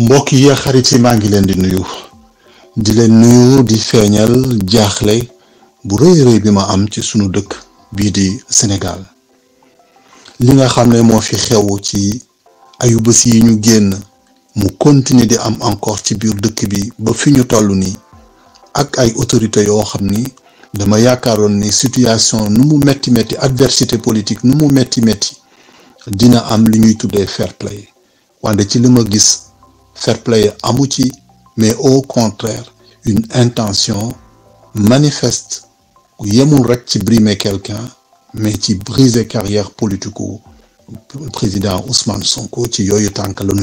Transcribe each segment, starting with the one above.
mbokk yi xarit yi maa ngi leen di nuyu. Di leen nuyu di feeñal jaaxle bu rëy rëy bi ma am ci sunu dëkk bii di Sénégal. Li nga xam ne moo fi xew ci ayu bés yi ñu génn mu continuer di am encore ci biir dëkk bi ba fi ñu toll nii ak ay autorités yoo xam ni dama yaakaaroon ni situation nu mu metti metti adversité politique nu mu metti metti dina am li ñuy tuddee fair play. Wante ci li gis fair play amu ci mais au contraire une intention manifeste yemul rek ci brimer quelqu'un mais ci briser carrière politiku président Ousmane Sonko ci yooyu tànk la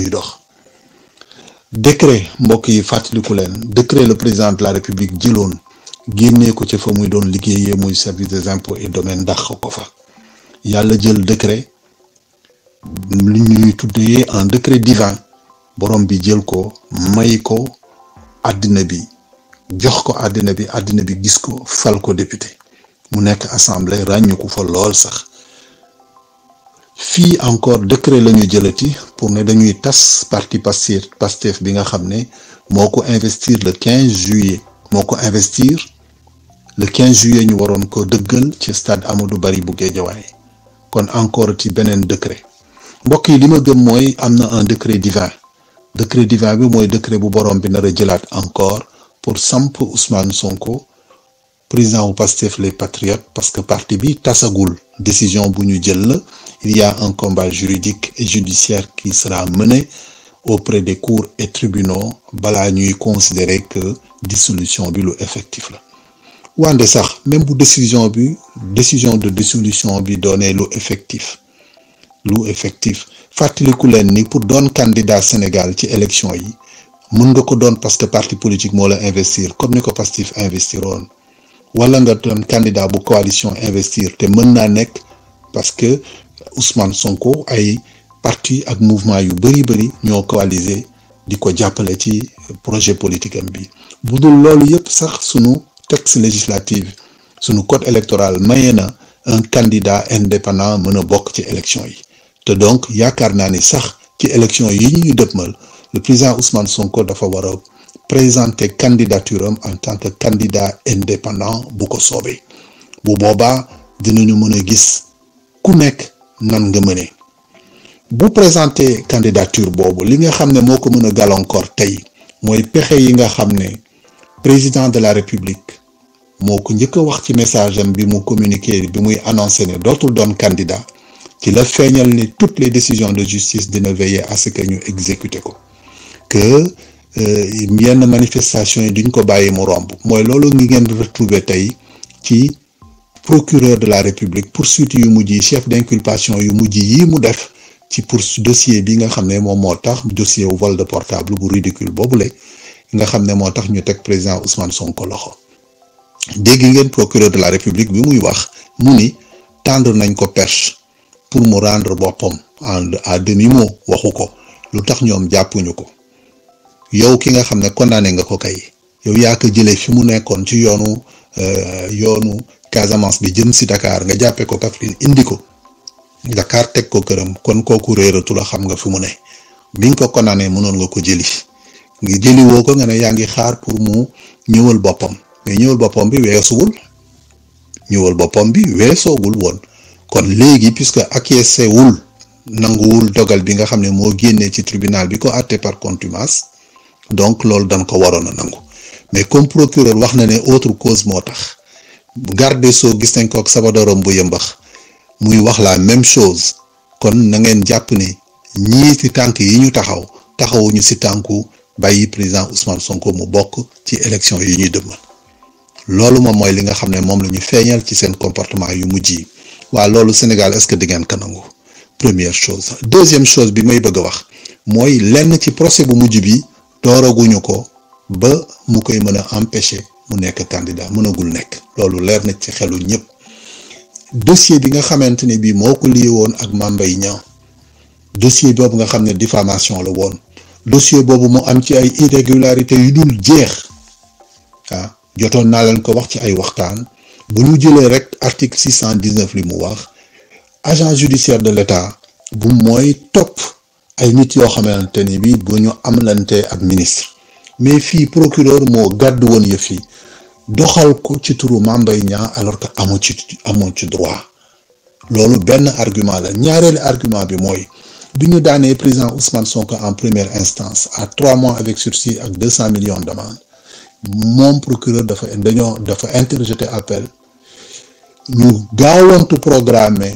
décret mbokk yi fàttaliku décret le président de la république jëloon génnee ko ci fa muy doon liggéeyee service des impôts et domaines ndax ko fa. Yàlla jël décret li ñuy tuddee un décret divin borom bi jël ko may ko àddina bi jox ko àddina bi àddina bi gis ko fal député. Mu nekk assemblée ràññiku fa lool sax. Fii encore décret la ñu jëlati pour ne dañuy tas parti Pastef Pastef bi nga xam ne moo ko investir le 15 juillet. Moo ko investir le 15 juillet ñu waroon ko dëggal ci stade Amadou Barry bu Guédiawaye. Kon encore ci beneen décret. Mbokk yi li ma gëm mooy un décret divin décret divin bi mooy décret bu borom bi nar encore pour samp Ousmane Sonko président wu Pastef les patriotes parce que parti bi tasagul. Décision bu ñu jël il y a un combat juridique et judiciaire qui sera mené auprès des cours et tribunaux balaa ñuy considérer que dissolution bi lu effectif la. Wante sax même bu décision bi décision de dissolution bi doonee lu effectif lu effectif. Fàttaliku leen ni pour doon candidat Sénégal ci élection yi mën nga ko doon parce que parti politique moo la investir comme ni ko Pastef wala nga doon candidat bu coalition investir te mën naa nekk parce que Ousmane Sonko ay parti ak mouvement yu bëri bëri ñoo coalisé di ko jàppale ci projet politique am bi. Bu dul loolu yëpp sax sunu texte législatif sunu code électoral maye un candidat indépendant mën a bokk ci élection yi te donc yaakaar naa ni sax ci élection yi ñu dëppmal le président Ousmane Sonko dafa war candidature en tant que candidat indépendant bu ko soobee. Bu boobaa dinañu nan nga mëne. Bu candidature boobu li nga xam ne moo ko mën a tey mooy pexe ne président de la république moo ko njëkk a wax message am bi mu communiqué bi muy annoncé ne dootul doon candidat ci la feeñal ni toutes les décisions de justice dina veiller à ce que ñu exécuter ko. Que yenn manifestation yi duñ ko bàyyi mu romb. Mooy loolu ngi ngeen retrouver tey ci procureur de la république poursuite yu mujj chef d'inculpation yu mujj yi mu def ci pour dossier bi nga xam ne moom moo tax dossier vol de portable bu ridicule boobule nga xam ne moo tax ñu teg président Ousmane Sonko loxo. Dégg ngeen procureur de la république bi muy wax mu ni tendre nañ ko perche pour mu rendre boppam en à waxu ko. Lu tax ñoom jàppuñu ko. Yow ki nga xam ne condamné nga ko kay yow yaa ko jëlee fi mu nekkoon ci yoonu yoonu Casamance bi jëm si Dakar nga jàppee ko Kaffrine indi ko. Dakar teg ko këram kon kooku réeratu la xam nga fi mu ne. Bi nga ko condamné mënoon nga ko jëli. Ngi jëli woo ko nga ne yaa ngi xaar pour mu ñëwal boppam. Mais ñëwal boppam bi ñëwal boppam bi weesoogul woon. Kon léegi puisque acquiescé wul nanguwul dogal bi nga xam ne moo génnee ci tribunal bi ko àtte par contumace donc loolu dañ ko waroon a nangu. Mais comme procureur wax na ne autre cause moo tax garde soo gis nañ ko ak sabadorom bu yëmbax muy wax la même chose. Kon na ngeen jàpp ne ñii ci tànk yi ñu taxaw taxawuñu ci tànku bàyyi président Ousmane Sonko mu bokk ci élection yi ñuy dëmmal loolu moom mooy li nga xam ne moom la ñu feeñal ci seen comportement yu mujj yi. Waa loolu Sénégal est-ce que di ngeen ko première chose. Deuxième chose bi may bëgg a wax mooy lenn ci procès bu mujj bi dooraguñu ko ba mu koy mën empêcher mu nekk candidat mënagul nekk. Loolu leer na ci xelu ñëpp dossier bi nga xamante ne bii moo ko lié woon ak Mame Mbaye Niang dossier boobu nga xam ne diffamation la woon dossier boobu mu am ci ay irrégularités yu dul jeex. Ah jotoon naa leen ko wax ci ay waxtaan bu ñu jëlee rek article six cent dix neuf li mu wax agent judiciaire de l'État bu mooy topp ay nit yoo xamante ni bi bu ñu amlante ak ministre. Mais fii procureur moo gàddu woon yëf yi doxal ko ci turu Mame Mbaye alors que amu ci amu ci droit. Loolu benn argument la. Ñaareelu argument bi mooy bi ñu daanee président Ousmane Sonko en première instance à trois mois avec sursis ak deux cent millions d'amende moom procureur dafa dañoo dafa interjeté appel. Ñu gaawantu programmer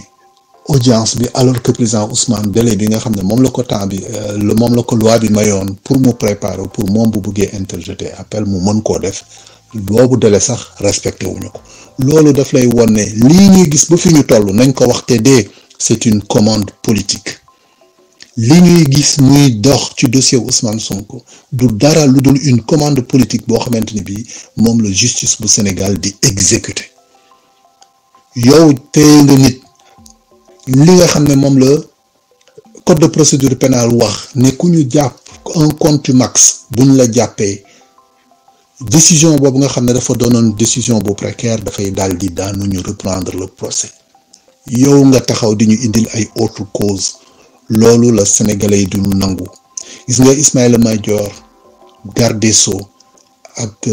audience bi alors que président Ousmane délai bi nga xam ne moom la ko temps bi le moom la loi bi mayoon pour mu préparer pour moom bu bëggee interjeté appel mu mën koo def. Boobu délai sax respecté wuñu ko. Loolu daf lay won ne lii ñuy gis ba fi ñu toll nañ ko wax te dee c'est une commande politique li ñuy gis muy dox ci dossier Ousmane Sonko du dara lu dul une commande politique boo xamante ni bii moom la justice bu Sénégal di exécuter. Yow téye nga nit. Li nga xam ne moom la code de procédure pénale wax ne ku ñu jàpp un contumax buñ la jàppee décision boobu nga xam ne dafa doonoon décision bu précaire dafay daal di daanu ñu reprendre le procès. Yow nga taxaw di ñu indil ay autre cause loolu la sénégalais yi duñu nangu. Gis nga Ismaïla Madior garde des Sceaux ak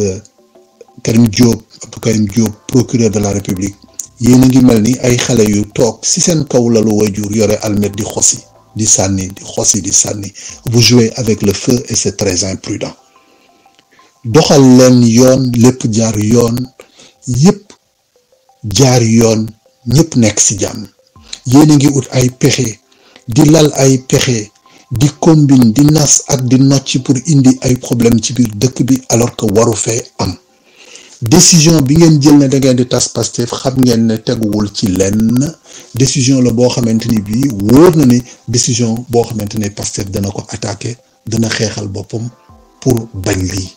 Karim Diop Abdou Diop procureur de la République yéen a ngi mel ni ay xale yu toog ci seen kaw lalu wayjur yore almet di xosi di sànni di xosi di sànni. Vous jouez avec le feu et c'est très imprudent. Doxal leen yoon lépp jaar yoon yépp jaar yoon ñépp nekk ci jàmm. Yéen a ngi ut ay pexe di lal ay pexe di combine di nas ak di nocc pour indi ay problème ci biir dëkk bi alors que waru fee am. Décision bi ngeen jël ne da ngeen di tas Pastef xam ngeen ne teguwul ci lenn. Décision la boo xamante ni bii wóor na ni décision boo xamante ne Pastef dana ko attaquer dana xeexal boppam pour bañ lii.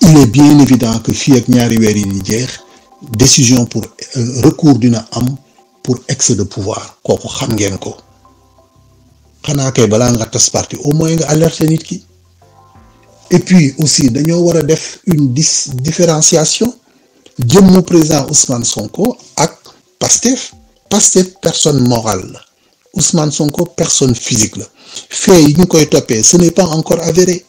Il est bien évident que fii ak ñaari weer yi di jeex décision pour recours dina am pour excès de pouvoir. Kooku xam ngeen ko. Xanaa kay balaa nga tas au moins nga alerter nit ki. Et puis aussi dañoo war a def une dis différenciation. Jëmmu président Ousmane Sonko ak Pastef. Pastef personne morale Ousmane Sonko personne physique fait yi ñu koy ce n'est pas encore avéré.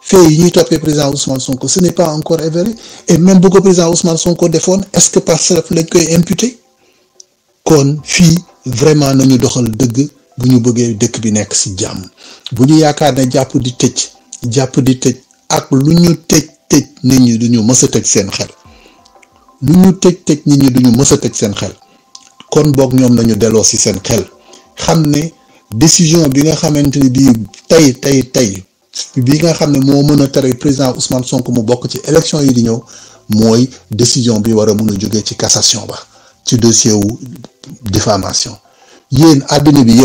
Fait yi ñuy toppee président Ousmane Sonko ce n'est pas encore avéré. Et même bu ko président Ousmane Sonko defoon est-ce que Pastef lañ koy imputer? Kon fii vraiment nañu doxal dëgg bu ñu bëggee dëkk bi nekk ci jàmm. bu ñu yaakaar ne jàpp di tëj jàpp di tëj ak lu ñu tëj tëj nit ñi duñu mës a tëj seen xel. lu ñu tëj tëj nit ñi duñu mës a tëj seen xel. kon boog ñoom nañu delloo ci seen xel. xam ne décision bi nga xamante ni bii tey tey tey bi nga xam ne moo mën a tere président Ousmane Sonko mu bokk ci élection yi di ñëw mooy décision bi war a mun a jógee ci cassation ba. Ci dossier wu diffamation. Yéen àddina bi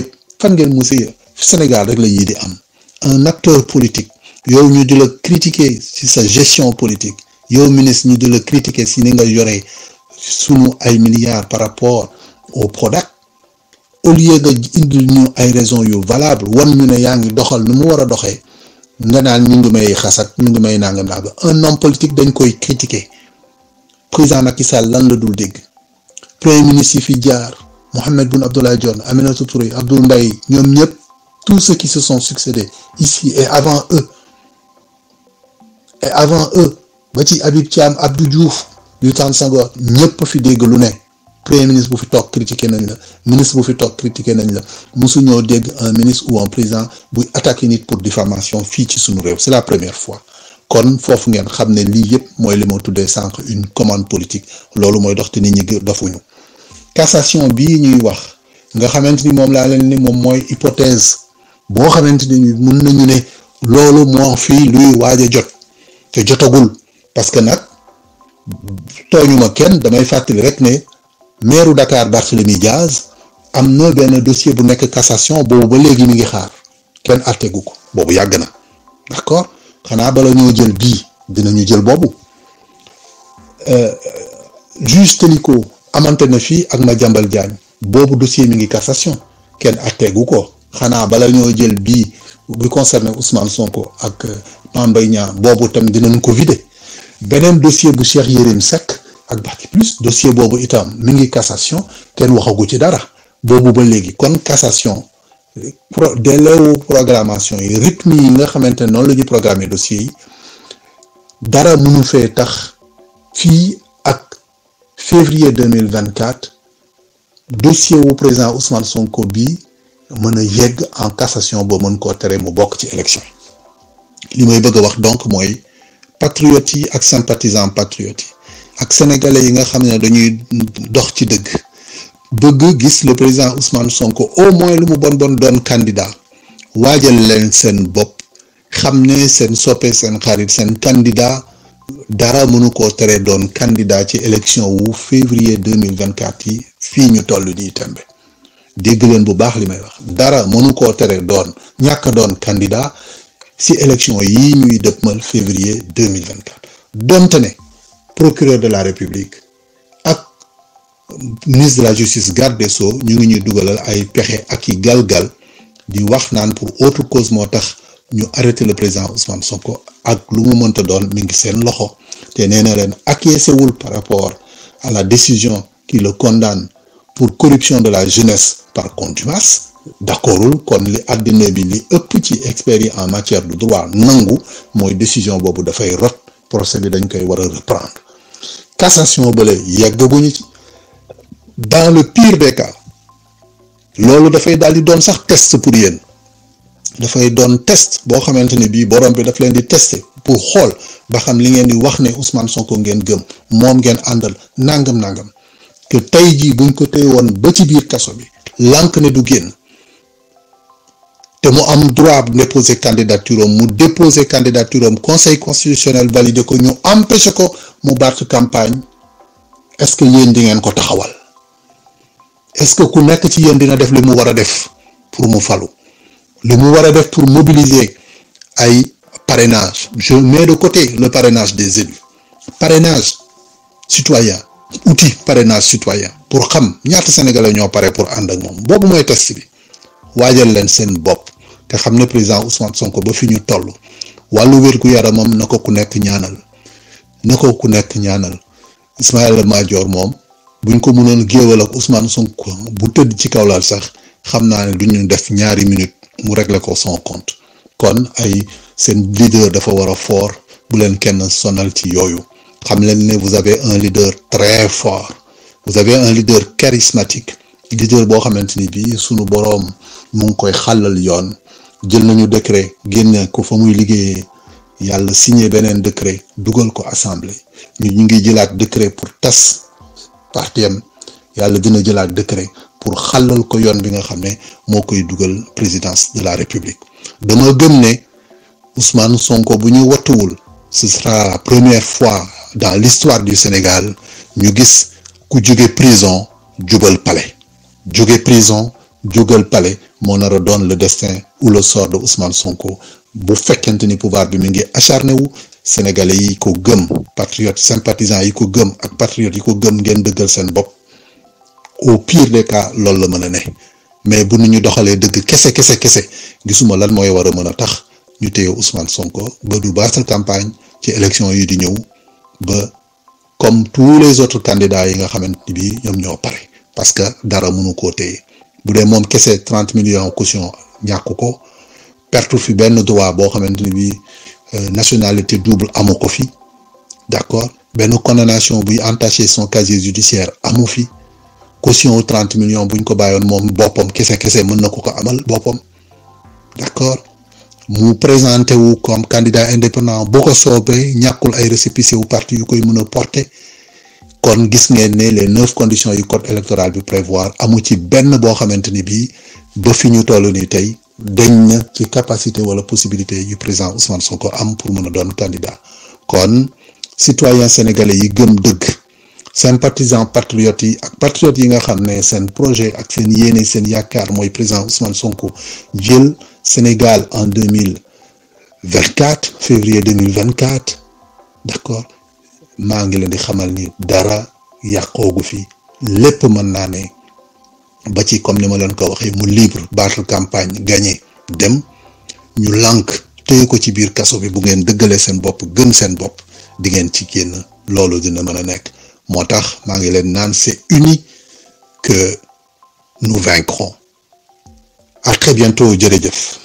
un acteur politique yow ñu di critiquer sa gestion politique yow ministre ñu di la critiquer ci ni nga sunu ay par rapport au Prodac au lieu nga valable un homme politique dañ koy critiquer. Président la premier ministre yi fi jaar Mohamed Boun Abdallah Dionne Aminata Touré Abdoul Mbaye tous ceux qui se sont succédés ici et avant eux et avant eux ba ci Habib Thiam Abdou Diouf yu ne. Premier ministre bu fi toog critiqué ministre bu fi toog critiqué un ministre ou un président buy attaqué pour diffamation c'est la première fois kon foofu ngeen xam ne lii yëpp mooy li moo tuddee sànq une commande politique. Loolu mooy dox te nit ñi dofuñu. Cassation bii ñuy wax nga xamante ni moom laa leen ni moom mooy hypothèse boo xamante ni mun nañu ne loolu moo fii luy waaj a jot te jotagul. Parce que nag tooñuma kenn damay fàttali rek ne meeru Dakar Barthélémy Diaz am na benn dossier bu nekk cassation boobu ba léegi mi ngi xaar. Kenn àttegu ko. Boobu yàgg na. Xanaa bala ñoo jël bii dinañu jël boobu. Téliko amante na fii ak boobu dossier mi ngi cassation kenn àtteegu ko. Xanaa bala ñoo jël bii bu concerné Ousmane Sonko ak Mame Mbaye Niang boobu tam dinañ ko dossier bu Cheikh Yérim Seck Plus dossier boobu itam mi ngi cassation kenn waxagu ci dara. Boobu ba léegi cassation pro délai wu programmation yi rythme yi nga xamante ne noonu la ñuy programmer dossier yi dara mënu fee tax fii ak février deux mille vingt quatre dossier wu président Ousmane Sonko bii mën a yegg en cassation boo mën koo tere mu bokk ci élection li may bëgg a wax donc mooy patriotes yi ak sympathisants patriotes yi ak sénégalais yi nga xam ne dañuy dox ci bëgg gis le président Ousmane Sonko au moins lu mu bon bon doon candidat. waajal leen seen bopp xam ne seen soppe candidat dara mënu koo tere doon candidat ci élection wu février deux mille vingt quatre yi fii ñu toll nii tembe. dégg leen dara mënu koo tere doon ñàkk doon candidat ci élection yii ñuy dëppmal février deux mille vingt quatre donte ne procureur de la république ministre de la justice garde des sceaux ñu ngi ñuy dugalal ay pexe ak i galgal di wax naan pour autre cause moo tax ñu arrêté le président Ousmane Sonko ak lu mu mënta doon mi ngi seen loxo. Te nee na leen par rapport à la décision qui le condamne pour corruption de la jeunesse par contumace. D'accordul kon li àddina bi li ëpp ci experts en matière de droit nangu mooy décision boobu dafay rot procès bi dañ koy war a reprendre. Cassation bële yeggaguñu ci dans le pire des cas loolu dafay daal di doon sax test pour yéen. Dafay doon test boo xamante ne bii borom bi daf leen di tester pour xool ba xam li ngeen di wax ne Ousmane Sonko ngeen gëm moom ngeen àndal nangam nangam. Que tey jii buñ ko téye woon ba ci biir kaso bi lànk ne du génn. Te mu am droit déposer candidature am mu déposer candidature am conseil constitutionnel validé ko ñu empêché ko mu battre campagne. Est-ce que yéen di ngeen ko taxawal? Est-ce que ku nekk ci yéen dina def li mu war def pour mu falu? Li mu war def pour mobiliser ay parrainage. Je mets de côté le parrainage des élus. Parrainage citoyen outil parrainage citoyen pour xam ñaata sénégalais ñoo pare pour ànd ak moom. Boobu mooy test bi. Waajal leen seen bopp te xam président Ousmane Sonko ba fi ñu toll wàllu wér gu yaramam na ko ku nekk ñaanal na ko ku nekk ñaanal buñ ko mënoon géewal ak Ousmane Sonko bu tëdd ci kaw sax xam naa ne duñu def ñaari minutes mu régler ko son kon ay seen leader dafa war fort bu leen kenn sonal ci yooyu. xam leen ne vous avez un leader très fort. vous avez un leader charismatique. leader boo xamante ni bii sunu boroom mu ngi koy xàllal yoon. jël nañu décret génne ko fa muy liggéeyee. yàlla signé beneen décret dugal ko assemblée. ñu ngi jëlaat décret pour tas partiem yàlla dina jëlaat décret pour xàllal ko yoon bi nga xam ne moo koy présidence de la république. Dama gëm ne Ousmane Sonko bu ce sera la première fois dans l'histoire du Sénégal ñu gis ku jóge prison jubal palais. Jóge prison jógal palais moo nar a doon le destin ou le sort de Ousmane Sonko. Bu fekkente ni pouvoir bi mi ngi acharné wu sénégalais yi patriotes sympathisants yi ko gëm ak patriotes yi ko gëm ngeen dëggal au pire des cas loolu la mën a ne. Mais bu nu ñu doxalee dëgg kese kese kese gisuma lan mooy war a mën a tax ñu téye Ousmane Sonko ba du baatal campagne ci élection yi di ñëw comme tous les autres candidats yi nga xamante parce que dara kese trente millions caution ñàkk ko fi nationalité double amu ko fi. D'accord? Benn condamnation buy entacher son casier judiciaire amu fi. Caution trente millions buñ ko bàyyoon moom boppam kese kese mën na ko ko amal boppam. D'accord? Mu présenté wu comme candidat indépendant boo ko soobee ñàkkul ay récépissé wu parti yu koy mën porter kon gis ngeen ne les neuf conditions yu code électoral bi prévoir amu ci benn boo xamante ni bii ba fi ñu toll nii tey na ci capacité wala possibilité yu président Ousmane Sonko am pour mën a doon candidat. Kon citoyen sénégalais yi gëm dëgg sympathisant patriotes yi ak patriotes yi nga xam ne seen projet ak seen yéene seen yaakaar mooy président Ousmane Sonko jël Sénégal en deux mille vingt quatre février deux mille vingt quatre d'accord? Maa ngi ni dara yàqoogu fi. Lépp ba ci comme ni ma leen ko waxee mu libre campagne gagné dem ñu lànk téye ko ci biir kaso bi bu ngeen dëggalee seen bopp gën seen bopp di ngeen ci génn loolu dina mën c'est uni que nous vaincrons. À très bientôt jërëjëf